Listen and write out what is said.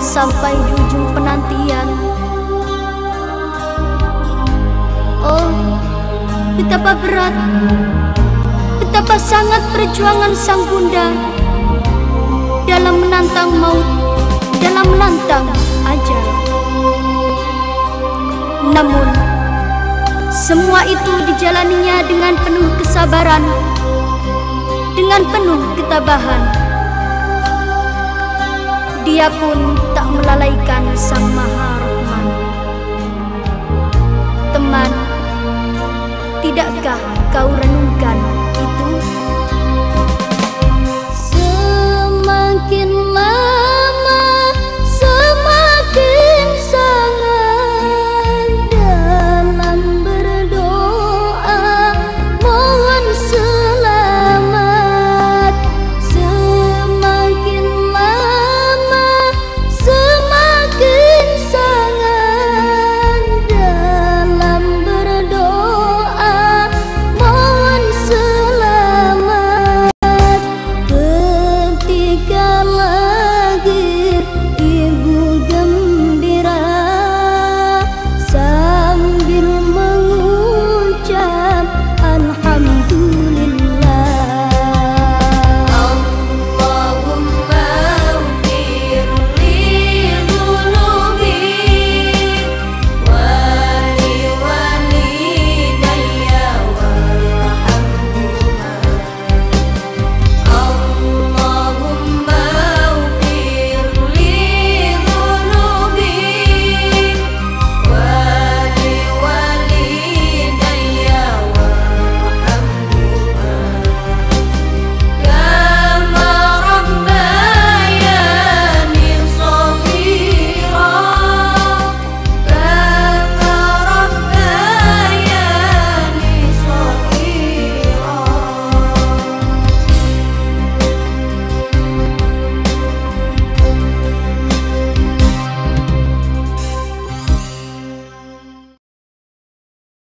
sampai di ujung penantian. Oh, betapa berat, betapa sangat perjuangan sang bunda dalam menantang maut, dalam menantang ajal. Namun, semua itu dijalaninya dengan penuh kesabaran, dengan penuh ketabahan. Dia pun tak melalaikan Sang Maha Rahman. Teman, tidakkah kau renungkan itu? Semakin